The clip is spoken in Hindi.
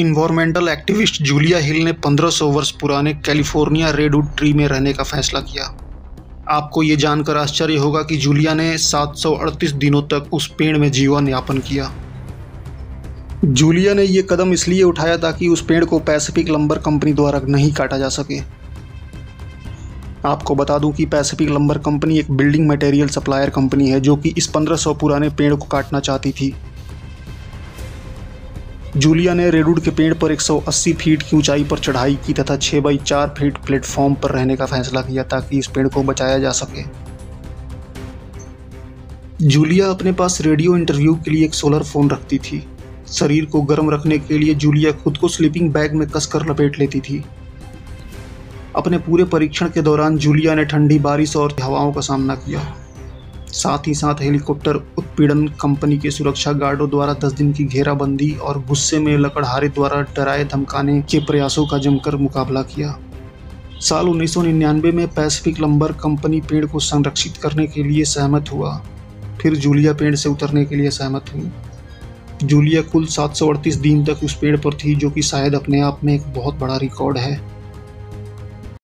इन्वायरमेंटल एक्टिविस्ट जूलिया हिल ने 1500 वर्ष पुराने कैलिफ़ोर्निया रेडवुड ट्री में रहने का फैसला किया। आपको ये जानकर आश्चर्य होगा कि जूलिया ने 738 दिनों तक उस पेड़ में जीवन यापन किया। जूलिया ने यह कदम इसलिए उठाया ताकि उस पेड़ को पैसिफिक लंबर कंपनी द्वारा नहीं काटा जा सके। आपको बता दूँ कि पैसिफिक लंबर कंपनी एक बिल्डिंग मटेरियल सप्लायर कंपनी है, जो कि इस 1500 पुराने पेड़ को काटना चाहती थी। जूलिया ने रेडवुड के पेड़ पर 180 फीट की ऊंचाई पर चढ़ाई की तथा 6 बाई 4 फीट प्लेटफॉर्म पर रहने का फैसला किया ताकि इस पेड़ को बचाया जा सके। जूलिया अपने पास रेडियो इंटरव्यू के लिए एक सोलर फ़ोन रखती थी। शरीर को गर्म रखने के लिए जूलिया खुद को स्लीपिंग बैग में कसकर लपेट लेती थी। अपने पूरे परीक्षण के दौरान जूलिया ने ठंडी बारिश और हवाओं का सामना किया। साथ ही साथ हेलीकॉप्टर उत्पीड़न कंपनी के सुरक्षा गार्डों द्वारा 10 दिन की घेराबंदी और गुस्से में लकड़हारे द्वारा डराए धमकाने के प्रयासों का जमकर मुकाबला किया। साल 1999 में पैसिफिक लंबर कंपनी पेड़ को संरक्षित करने के लिए सहमत हुआ। फिर जूलिया पेड़ से उतरने के लिए सहमत हुई। जूलिया कुल सात सौ अड़तीस दिन तक उस पेड़ पर थी, जो कि शायद अपने आप में एक बहुत बड़ा रिकॉर्ड है।